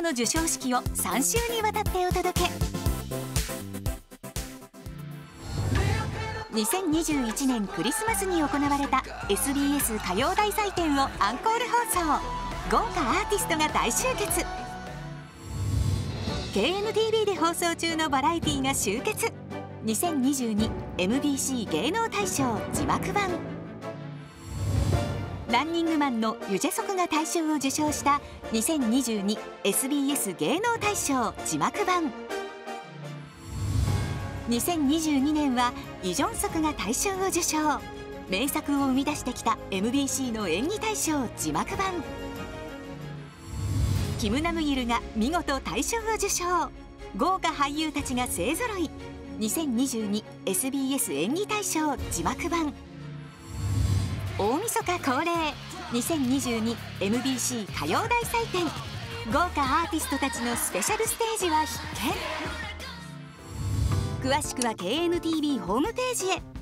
後の授賞式を3週にわたってお届け。2021年クリスマスに行われた SBS 歌謡大祭典をアンコール放送。豪華アーティストが大集結。KNTV で放送中のバラエティーが集結。2022MBC 芸能大賞字幕版。ランニングマンのユジェソクが大賞を受賞した 2022SBS 芸能大賞字幕版。2022年はイ・ジョンソクが大賞を受賞。名作を生み出してきた MBC の演技大賞字幕版。キム・ナムギルが見事大賞を受賞。豪華俳優たちが勢ぞろい。2022SBS 演技大賞字幕版。そか恒例。2022MBC 歌謡大祭典。豪華アーティストたちのスペシャルステージは必見。詳しくは KNTV ホームページへ。